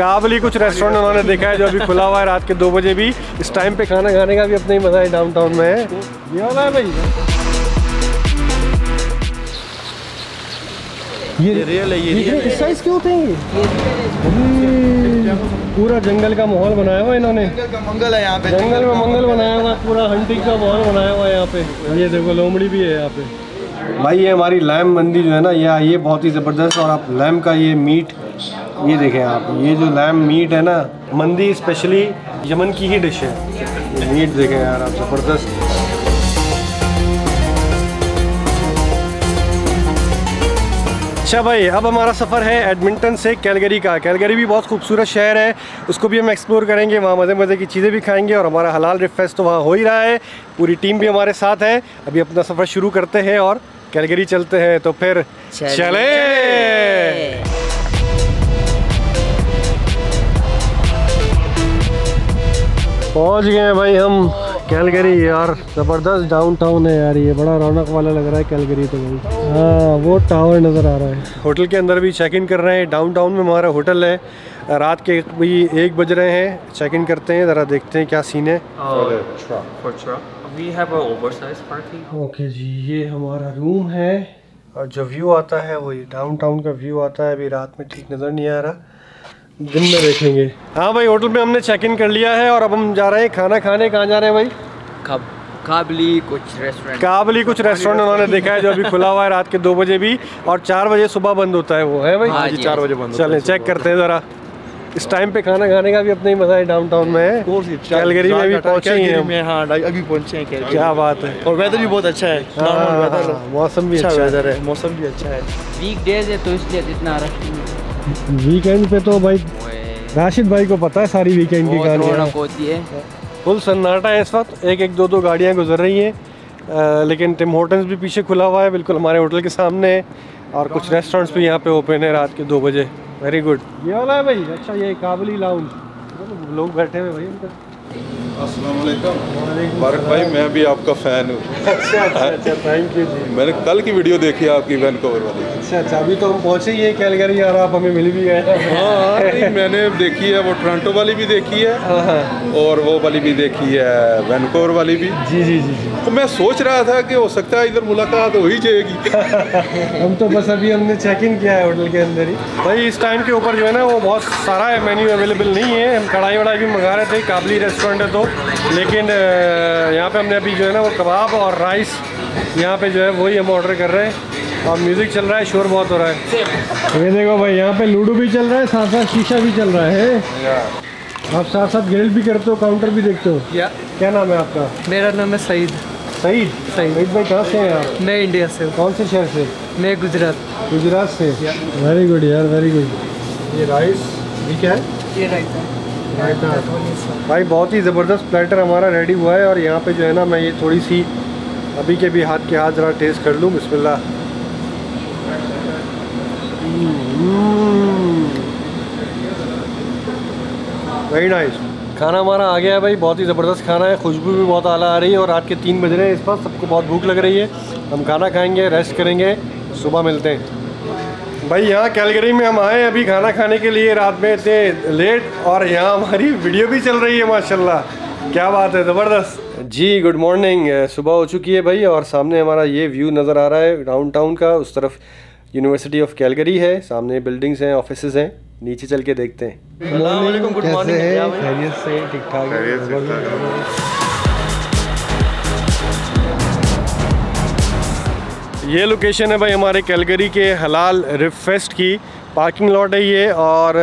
काबली कुछ रेस्टोरेंट उन्होंने देखा है जो अभी खुला हुआ है रात के दो बजे भी। इस टाइम पे खाना खाने का भी अपना ही मज़ा है डाउनटाउन में। है ये वाला है भाई। ये रियल है ये साइज़ के होते हैं पूरा जंगल का माहौल बनाया हुआ इन्होंने। मंगल है यहाँ पे। जंगल में मंगल बनाया हुआ पूरा हंटिंग का माहौल बनाया हुआ है यहाँ पे। ये देखो लोमड़ी भी है यहाँ पे। भाई ये हमारी लैम मंदी जो है ना ये ये बहुत ही ज़बरदस्त और आप लैम का ये मीट ये देखें आप ये जो लैम मीट है ना मंदी स्पेशली यमन की ही डिश है। ये मीट देखें यार आप ज़बरदस्त। अच्छा भाई अब हमारा सफ़र है एडमिंटन से कैलगरी का। कैलगरी भी बहुत खूबसूरत शहर है उसको भी हम एक्सप्लोर करेंगे वहाँ मज़े मज़े की चीज़ें भी खाएँगे और हमारा हलाल रिफ फेस्ट तो वहाँ हो ही रहा है। पूरी टीम भी हमारे साथ है। अभी अपना सफ़र शुरू करते हैं और कैलगरी चलते हैं तो फिर चलिए। चले। पहुँच गए हैं भाई हम कैलगरी यार ज़बरदस्त डाउनटाउन है यार ये बड़ा रौनक वाला लग रहा है कैलगरी तो भाई। हाँ वो टावर नज़र आ रहा है। होटल के अंदर भी चेक इन कर रहे हैं डाउनटाउन में हमारा होटल है। रात के भी एक बज रहे हैं चेक इन करते हैं ज़रा देखते हैं क्या सीन है। Uh. ओके जी ये हमारा रूम है। और जो व्यू आता है वो ये डाउनटाउन का व्यू आता है। अभी रात में ठीक नज़र नहीं आ रहा। दिन में देखेंगे। हाँ भाई होटल में हमने चेक इन कर लिया है और अब हम जा रहे हैं। खाना खाने कहाँ जा रहे हैं भाई? कब काबली कुछ रेस्टोरेंट काबली कुछ रेस्टोरेंट उन्होंने देखा है जो अभी खुला हुआ है रात के दो बजे भी और चार बजे सुबह बंद होता है वो है भाई? हाँ जी, चार बजे बंद चलें चेक करते हैं ज़रा। इस टाइम पे खाना खाने का भी अपना ही मज़ा है डाउनटाउन में। कैलगरी में भी पहुँचे ही हैं। हम। हाँ अभी पहुँचे हैं क्या बात है। और वेदर भी बहुत अच्छा है। हाँ, हाँ, हाँ, मौसम भी अच्छा अच्छा है। वेदर है मौसम भी अच्छा है। वीक डेज़ है तो इसलिए इतना रश नहीं वीकेंड पे तो भाई है राशिद भाई को पता है सारी वीकेंड की रौनक होती है फुल सन्नाटा है इस वक्त। एक एक दो दो गाड़ियाँ गुजर रही हैं। लेकिन टिम होटल्स भी पीछे खुला हुआ है बिल्कुल हमारे होटल के सामने है। और कुछ रेस्टोरेंट्स भी यहाँ पे ओपन है रात के दो बजे। वेरी गुड ये वाला है भाई अच्छा ये काबली लाउंज लोग बैठे हुए भाई मुबारक भाई मैं भी आपका फ़ैन हूँ। अच्छा अच्छा अच्छा थैंक यू जी। मैंने कल की वीडियो देखी है आपकी वैनकोवर वाली। अच्छा अच्छा अभी तो हम पहुँचे ही हैं कैलगरी यार आप हमें मिल भी गए। हाँ मैंने देखी है वो टोरंटो वाली भी देखी है हाँ हाँ। और वो वाली भी देखी है वैनकोवर वाली भी। जी जी जी तो मैं सोच रहा था कि हो सकता है इधर मुलाकात हो ही जाएगी। हम तो बस अभी हमने चेक इन किया है होटल के अंदर ही। भाई इस टाइम के ऊपर जो है ना वो बहुत सारा है मेन्यू अवेलेबल नहीं है। हम कढ़ाई वढ़ाई भी मंगा रहे थे काबली रेस्टोरेंट है तो। लेकिन यहाँ पे हमने अभी जो है ना वो कबाब और राइस यहाँ पे जो है वही हम ऑर्डर कर रहे हैं। और म्यूज़िक चल रहा है शोर बहुत हो रहा है। ये देखो भाई यहाँ पे लूडो भी चल रहा है साथ साथ शीशा भी चल रहा है। आप साथ साथ ग्रिल भी करते हो काउंटर भी देखते हो? या। क्या नाम है आपका? मेरा नाम है सईद। सईद? सईद। भाई कहाँ से हैं आप? मैं इंडिया से कौन से शहर से? मैं गुजरात। गुजरात से? वेरी गुड यार वेरी गुड ये राइस ये क्या है? ये राइट है। भाई बहुत ही ज़बरदस्त प्लेटर हमारा रेडी हुआ है और यहाँ पे जो है ना, मैं ये थोड़ी सी अभी के भी हाथ के हाथ ज़रा टेस्ट कर लूँ। बिस्मिल्लाह। वेरी नाइस खाना हमारा आ गया है भाई, बहुत ही ज़बरदस्त खाना है। खुशबू भी बहुत आला आ रही है और रात के तीन बज रहे हैं इस वक्त। सबको बहुत भूख लग रही है। हम खाना खाएँगे रेस्ट करेंगे। सुबह मिलते हैं। भाई यहाँ कैलगरी में हम आए अभी खाना खाने के लिए। रात में इतने लेट और यहाँ हमारी वीडियो भी चल रही है माशाल्लाह। क्या बात है ज़बरदस्त। जी गुड मॉर्निंग सुबह हो चुकी है भाई और सामने हमारा ये व्यू नज़र आ रहा है डाउन टाउन का। उस तरफ़ यूनिवर्सिटी ऑफ़ कैलगरी है सामने बिल्डिंग्स हैं ऑफिसेज हैं। नीचे चल के देखते हैं। गुड मॉर्निंग खैरियत से ठीक ठाक। ये लोकेशन है भाई हमारे कैलगरी के हलाल रिफ फेस्ट की। पार्किंग लॉट है ये और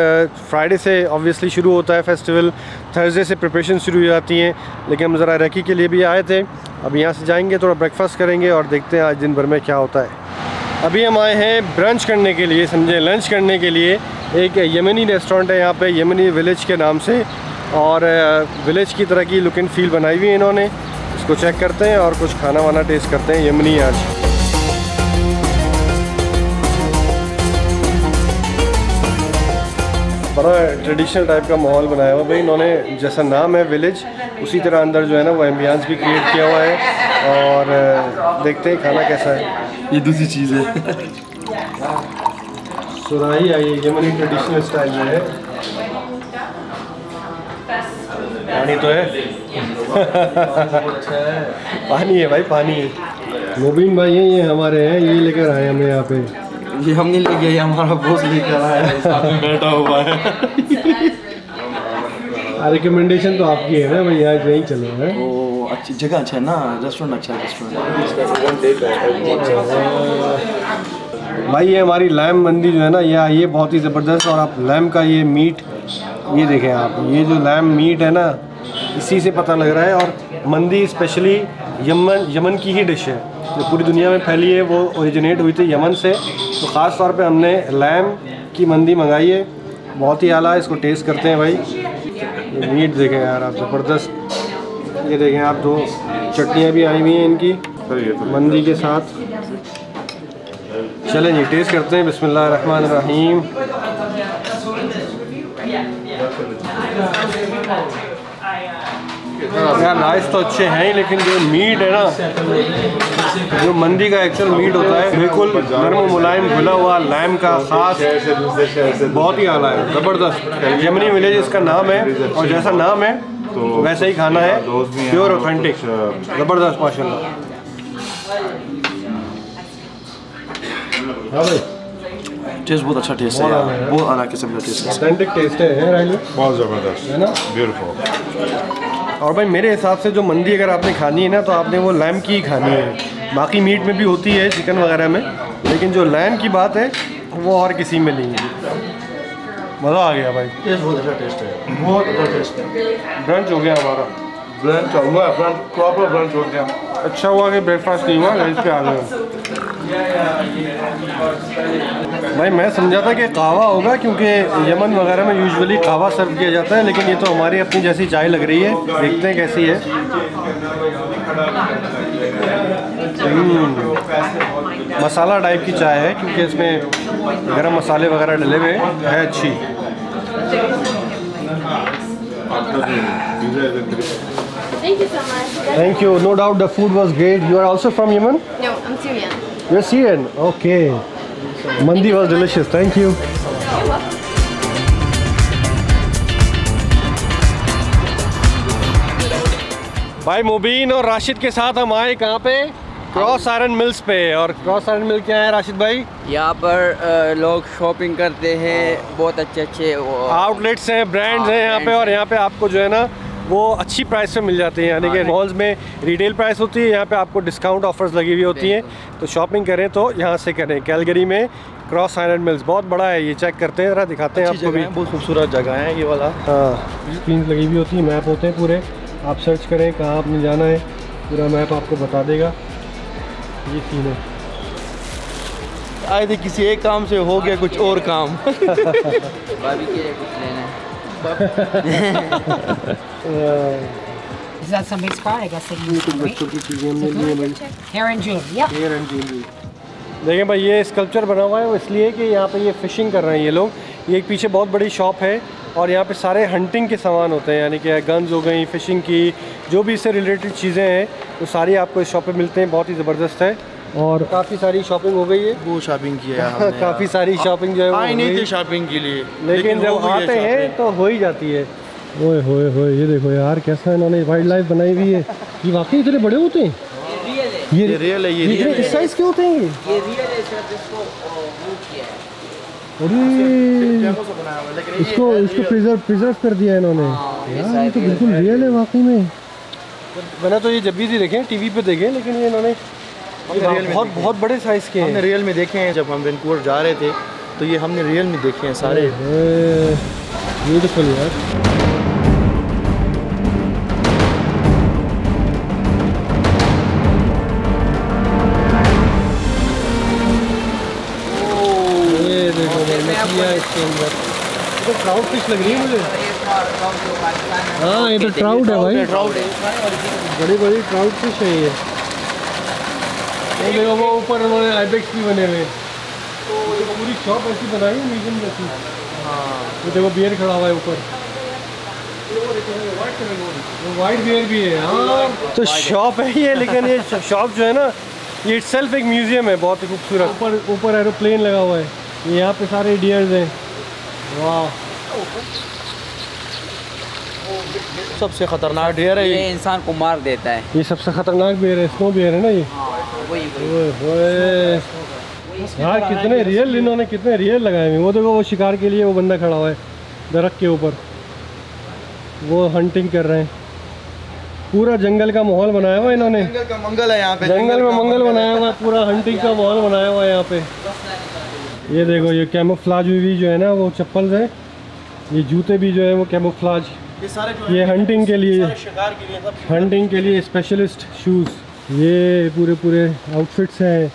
फ्राइडे से ऑब्वियसली शुरू होता है फेस्टिवल थर्सडे से प्रिपरेशन शुरू हो जाती हैं, लेकिन हम ज़रा रैकी के लिए भी आए थे। अब यहाँ से जाएँगे, थोड़ा ब्रेकफास्ट करेंगे और देखते हैं आज दिन भर में क्या होता है। अभी हम आए हैं ब्रंच करने के लिए, समझे? लंच करने के लिए। एक यमनी रेस्टोरेंट है यहाँ पे यमनी विलेज के नाम से। और विलेज की तरह की लुक एंड फील बनाई हुई है इन्होंने। इसको चेक करते हैं और कुछ खाना वाना टेस्ट करते हैं यमनी आज। बड़ा ट्रेडिशनल टाइप का माहौल बनाया हुआ भाई इन्होंने जैसा नाम है विलेज उसी तरह अंदर जो है ना वो एम्बियंस भी क्रिएट किया हुआ है। और देखते हैं खाना कैसा है। ये दूसरी चीज़ है। सुराही आई है यमनी ट्रेडिशनल स्टाइल में है। पानी तो है। पानी है भाई पानी है। मुबीन भाई ये हमारे हैं ये लेकर आए हमें यहाँ पे। ये हम नहीं लेके ये हमारा बॉस लेकर आया। है साथ में बैठा हुआ है। रिकमेंडेशन तो आपकी है ना भाई यहाँ यहीं चलो है। वो अच्छी जगह अच्छा है ना रेस्टोरेंट अच्छा है रेस्टोरेंट भाई ये हमारी लैम मंदी जो है ना ये ये बहुत ही ज़बरदस्त और आप लैम का ये मीट ये देखें आप ये जो लैम मीट है ना इसी से पता लग रहा है और मंदी स्पेशली यमन यमन की ही डिश है। जो पूरी दुनिया में फैली है वो ओरिजिनेट हुई थी यमन से। तो ख़ास तौर पे हमने लैम की मंदी मंगाई है। बहुत ही आला है इसको टेस्ट करते हैं भाई। ये मीट देखें यार आप ज़बरदस्त। ये देखें आप दो चटनियाँ भी आई हुई हैं इनकी मंदी के साथ। चलें जी टेस्ट करते हैं। बिस्मिल्लाह रहमान रहीम यार राइस तो अच्छे हैं ही लेकिन जो मीट है ना जो मंदी का एक्चुअल मीट होता है बिल्कुल नरम मुलायम घुला हुआ लैम का खास बहुत ही आला है ज़बरदस्त। यमनी विलेज इसका नाम है और जैसा नाम है तो वैसा ही खाना है प्योर ऑथेंटिक ज़बरदस्त माशाल्लाह। हाँ टेस्ट बहुत अच्छा टेस्ट है बहुत अलग है। किस्म का टेस्ट है। ऑथेंटिक टेस्ट है, है बहुत ज़बरदस्त है ना? ब्यूटीफुल और भाई मेरे हिसाब से जो मंदी अगर आपने खानी है ना तो आपने वो लैम की ही खानी है। बाकी मीट में भी होती है चिकन वगैरह में लेकिन जो लैम की बात है वो और किसी में नहीं है। मज़ा आ गया भाई। टेस्ट बहुत अच्छा टेस्ट है। बहुत अच्छा टेस्ट है। ब्रंच हो गया हमारा। ब्रंच हुआ ब्रांच प्रॉपर ब्रंच हो गया। अच्छा हुआ कि ब्रेकफास्ट नहीं हुआ लंच पे आ गए भाई मैं समझा था कि कहवा होगा क्योंकि यमन वगैरह में यूजुअली कहवा सर्व किया जाता है लेकिन ये तो हमारी अपनी जैसी चाय लग रही है। देखते हैं कैसी है। हम्म, मसाला टाइप की चाय है क्योंकि इसमें गरम मसाले वगैरह डले हुए है। अच्छी। Thank you so much. Thank you no doubt the food was great you are also from Yemen No, I'm Syrian. You're Syrian? Okay. Mandi was delicious. Thank you. भाई मुबीन और राशिद के साथ हम आए कहाँ पे क्रॉस आयरन मिल्स पे और क्रॉस आयरन मिल क्या है राशिद भाई यहाँ पर लोग शॉपिंग करते हैं बहुत अच्छे अच्छे आउटलेट्स हैं ब्रांड्स हैं यहाँ पे और यहाँ पे आपको जो है ना वो अच्छी प्राइस पे मिल जाती है यानी कि मॉल्स में रिटेल प्राइस होती है यहाँ पे आपको डिस्काउंट ऑफर्स लगी हुई होती हैं। तो शॉपिंग करें तो यहाँ से करें। कैलगरी में क्रॉस आयरन मिल्स बहुत बड़ा है ये चेक करते हैं ज़रा दिखाते हैं आपको भी। बहुत खूबसूरत जगह है ये वाला। हाँ। स्क्रीन लगी हुई होती है मैप होते हैं पूरे। आप सर्च करें कहाँ आपने जाना है पूरा मैप आपको बता देगा। ये सीन है। आए थे किसी एक काम से हो गया कुछ और काम। Is that somebody's car? I guess they हमने ली भाई Hair and jewelry. Yep. Hair and jewellery देखें भाई, ये स्कल्पचर बना हुआ है वो इसलिए कि यहाँ पे ये फिशिंग कर रहे हैं ये लोग ये एक पीछे बहुत बड़ी शॉप है और यहाँ पे सारे हंटिंग के सामान होते हैं, यानी कि गन्स हो गई फिशिंग की, जो भी इससे रिलेटेड चीज़ें हैं, वो सारी आपको इस शॉप पे मिलते हैं, बहुत ही ज़बरदस्त है और काफ़ी सारी शॉपिंग हो गई है। वो शॉपिंग किया हमने काफ़ी सारी शॉपिंग जो है वो आए नहीं थे शॉपिंग के लिए लेकिन जब हो है आते हैं तो हो ही जाती है। ओए होए होए ये देखो यार कैसा इन्होंने वाइल्ड लाइफ बनाई हुई है। ये वाकई इतने बड़े होते हैं? ये ये रियल है ये ये इतने रियल इस साइज़ के होते हैं ये? ये रियल है सर जिसको मूव किया है। अरे। इसको इसको प्रिजर्व प्रिजर्व कर दिया इन्होंने। यार ये तो बिल्कुल रियल है वाकई में। मैंने तो ये जब भी देखे टीवी पे देखे लेकिन ये इन्होंने ये रियल बहुत बहुत बड़े साइज़ के हमने रियल में देखे हैं जब हम वैंकूवर जा रहे थे तो ये हमने रियल में देखे हैं सारे। ब्यूटीफुल यार। ये देखो भाई मछलियाँ इसके अंदर। तो ट्राउट फ़िश लग रही है मुझे। हाँ ये तो ट्राउट है भाई बड़ी बड़ी ट्राउट फ़िश है ये। ये देखो वो ऊपर उन्होंने आइबेक्स भी बने हुए। तो देखो पूरी शॉप ऐसी बनाई है म्यूज़ियम जैसी। हाँ। वो देखो बियर खड़ा हुआ है ऊपर। वो वाइट बियर भी है हाँ। तो शॉप है ये लेकिन ये शॉप जो है ना ये इटसेल्फ एक म्यूज़ियम है बहुत ही खूबसूरत। ऊपर ऊपर एरोप्लेन लगा हुआ है। यहाँ पे सारे डियर्स हैं। वाह। सबसे खतरनाक ढेर है ये। इंसान को मार देता है। ये सबसे खतरनाक बेर है स्नो बेर है ना ये? वही वही। ओए होए। यार कितने रियल इन्होंने कितने रियल लगाए हुए वो देखो वो शिकार के लिए वो बंदा खड़ा हुआ है दरख्त के ऊपर। वो हंटिंग कर रहे हैं। पूरा जंगल का माहौल बनाया हुआ है इन्होंने। जंगल का मंगल है यहाँ पे। जंगल में मंगल बनाया हुआ है पूरा हंटिंग का माहौल बनाया हुआ है यहाँ पे। ये देखो ये कैमोफ्लाज भी जो है ना वो चप्पल है। ये जूते भी जो है वो कैमोफ्लाज ये सारे जो ये हंटिंग के लिए शिकार के लिए सब हंटिंग के लिए स्पेशलिस्ट शूज़ ये पूरे पूरे आउटफिट्स हैं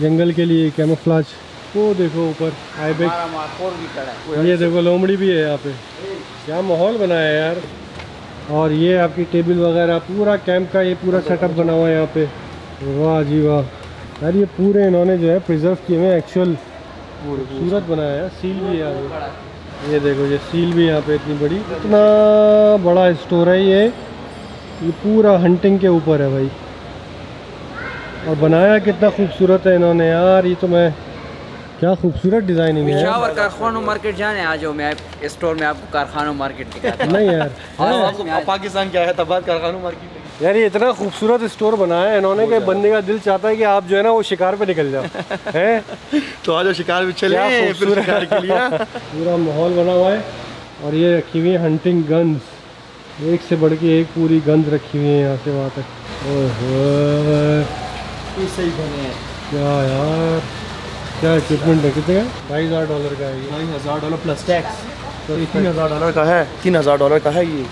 जंगल के लिए कैमोफ्लाज वो देखो ऊपर खड़ा है ये देखो लोमड़ी भी है यहाँ पे। क्या माहौल बनाया है यार। और ये आपकी टेबल वगैरह पूरा कैंप का ये पूरा सेटअप बना हुआ है यहाँ पे। वाह जी वाह। यार ये पूरे इन्होंने जो है प्रिजर्व किए हुए एक्चुअल खूबसूरत बनाया है सील भी है। ये देखो, ये सील भी यहाँ पे इतनी बड़ी। इतना बड़ा स्टोर है ये। ये पूरा हंटिंग के ऊपर है भाई। और बनाया कितना खूबसूरत है इन्होंने। यार, ये तो मैं क्या खूबसूरत डिज़ाइनिंग है यार। कारखानों मार्केट जाने आ जाओ मैं स्टोर में आपको कारखानों मार्केट दिखाता नहीं यार। हाँ, आपको पाकिस्तान क्या है तबाद कारखानों मार्केट यार ये इतना खूबसूरत स्टोर बनाया है इन्होंने कि बंदे का दिल चाहता है कि आप जो है ना वो शिकार पे निकल जाओ। हैं? तो आज शिकार भी चले फिर शिकार के लिए। पूरा माहौल बना हुआ है और ये रखी हुई है हंटिंग गन्स एक से बढ़ के एक पूरी गन्स रखी हुई है यहाँ से वहाँ तक। ओए होए सही बने क्या यार। क्या इक्विपमेंट है? कितने का? ढाई हज़ार डॉलर का है ये। ढाई हज़ार डॉलर प्लस टैक्स तो तीन हज़ार डॉलर का है? तीन हज़ार डॉलर का है ये।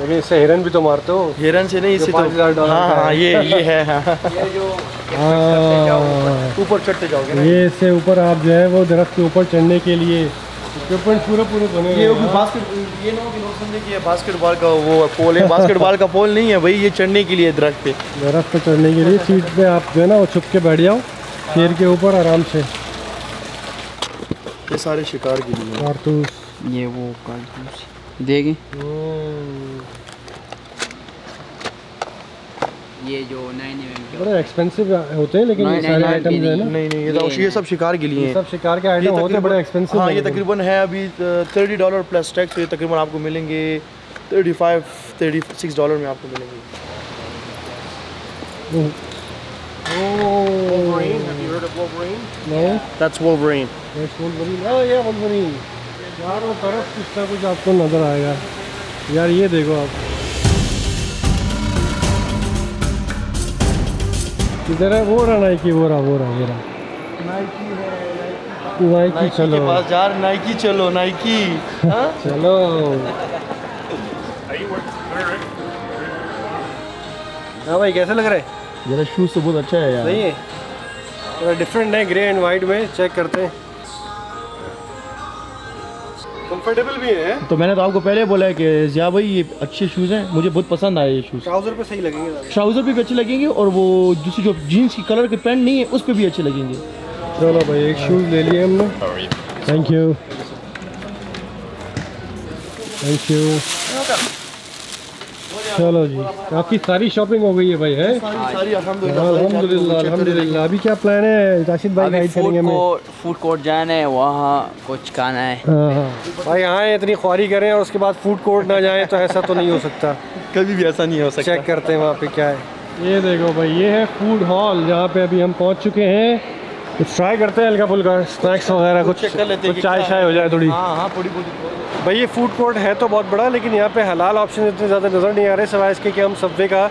लेकिन इससे हिरन भी तो मारते हो। हिरन से नहीं जो इसे पाँच हज़ार तो डॉलर हाँ हाँ। ये ये है हाँ। हाँ। ऊपर चढ़ते जाओगे ये इससे ऊपर आप जो है वो दरख्त के ऊपर चढ़ने के लिए इक्विपमेंट पूरे पूरे बने ये हैं। बास्केट ये ना कि लोग समझे कि ये बास्केटबॉल का वो पोल है। बास्केटबॉल का पोल नहीं है भाई ये चढ़ने के लिए दरख्त पे। दरख्त पे चढ़ने के लिए सीट पे आप जो है ना वो छुप के बैठ जाओ। शेर के ऊपर आराम से। ये सारे शिकार के लिए। कारतूस। ये वो कारतूस। देगी ये जो नए नए एक्सपेंसिव होते हैं लेकिन ये नहीं, सारे नहीं, आइटम जो है ना। नहीं नहीं ये तो ये सब शिकार के लिए हैं। सब शिकार के आइटम होते हैं बड़े एक्सपेंसिव हाँ ये तकरीबन है अभी थर्टी डॉलर प्लस टैक्स ये तकरीबन आपको मिलेंगे thirty five thirty six dollar में आपको मिलेंगे। No that's Wolverine That's Wolverine. That's Wolverine. Oh yeah, Wolverine. चारों तरफ़ कुछ ना कुछ आपको नज़र आएगा? यार ये देखो आप। किधर है वो रहा नाइकी वो रहा वो रहा वो रहा। नाइकी नाइकी चलो के पास जा नाइकी चलो नाइकी हाँ? चलो। हाँ भाई कैसे लग रहा? है जरा शूज़ तो बहुत अच्छा है यार। सही है? थोड़ा डिफरेंट है ग्रे एंड वाइट में चेक करते हैं। कंफर्टेबल भी है। तो मैंने तो आपको पहले बोला है कि जिया भाई ये अच्छे शूज़ हैं मुझे बहुत पसंद आए ये शूज़ ट्राउज़र पे सही लगेंगे ट्राउज़र पे भी अच्छे लगेंगे और वो दूसरी जो जीन्स की कलर के पैंट नहीं है उस पर भी अच्छे लगेंगे। चलो भाई एक शूज़ ले लिए हमने। थैंक यू थैंक यू चलो जी। आपकी सारी शॉपिंग हो गई है भाई है? सारी अल्हम्दुलिल्लाह अल्हम्दुलिल्लाह अभी क्या प्लान है? राशिद भाई गाइड करेंगे हमें। फ़ूड कोर्ट जाना है वहाँ कुछ खाना है। हाँ हाँ। भाई आए इतनी ख्वारी करें और उसके बाद फ़ूड कोर्ट ना जाए तो ऐसा तो नहीं हो सकता। कभी भी ऐसा नहीं हो सकता। चेक करते हैं वहाँ पे क्या है। ये देखो भाई ये है फ़ूड हॉल जहाँ पे अभी हम पहुँच चुके हैं। कुछ ट्राई करते हैं हल्का फुल्का स्नैक्स वगैरह कुछ चेक कर लेते हैं चाय शाय हो जाए थोड़ी। हाँ हाँ भाई ये फ़ूड कोर्ट है तो बहुत बड़ा लेकिन यहाँ पे हलाल ऑप्शन इतने ज़्यादा नज़र नहीं आ रहे सिवाय इसके कि हम सब्वे का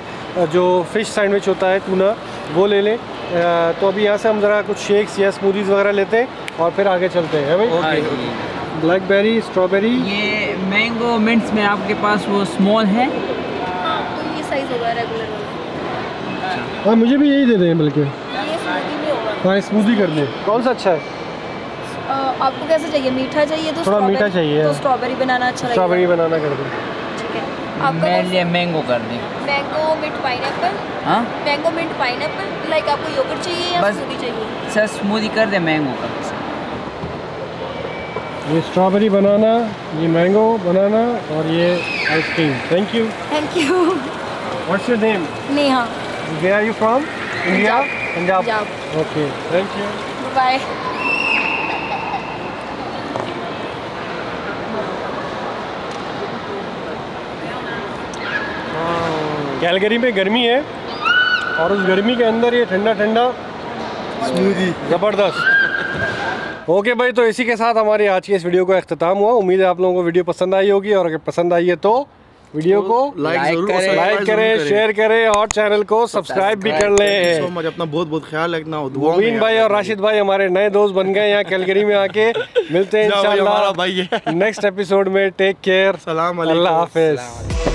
जो फ़िश सैंडविच होता है टूना वो ले लें। तो अभी यहाँ से हम ज़रा कुछ शेक्स या स्मूदीज़ वगैरह लेते हैं और फिर आगे चलते हैं है भाई? ब्लैकबेरी स्ट्रॉबेरी ये मैंगो मिंट्स में आपके पास वो स्मॉल है? तो ये साइज़ होगा रेगुलर वाला हाँ मुझे भी यही दे दें बल्कि। हाँ स्मूदी कर दें कौन सा अच्छा है? आपको कैसा चाहिए? मीठा चाहिए तो थोड़ा मीठा चाहिए, तो। स्ट्रॉबेरी बनाना अच्छा स्ट्रॉबेरी बनाना कर दें। ठीक है। आपका मेरे लिए मैंगो कर दें। मैंगो मिंट पाइनएप्पल हाँ? मैंगो मिंट पाइनएप्पल लाइक आपको योगर्ट चाहिए या स्मूदी चाहिए? सर स्मूदी कर दे मैंगो का। ये स्ट्रॉबेरी बनाना ये मैंगो बनाना और ये ice cream thank you thank you what's your name Neha. Where are you from India Punjab. Okay thank you bye Calgary में गर्मी है और उस गर्मी के अंदर ये ठंडा ठंडा स्मूदी ज़बरदस्त। ओके भाई तो इसी के साथ हमारी आज की इस वीडियो का अख्ताम हुआ। उम्मीद है आप लोगों को वीडियो पसंद आई होगी और अगर पसंद आई है तो वीडियो को लाइक ज़रूर करें, लाइक करें शेयर करें। और चैनल को सब्सक्राइब भी कर। सो मच अपना बहुत बहुत ख्याल रखना मुबीन भाई और राशिद भाई हमारे नए दोस्त बन गए यहाँ कैलगरी में आके। मिलते हैं इंशाल्लाह। नेक्स्ट एपिसोड में टेक केयर सलाम अल्लाह हाफिज।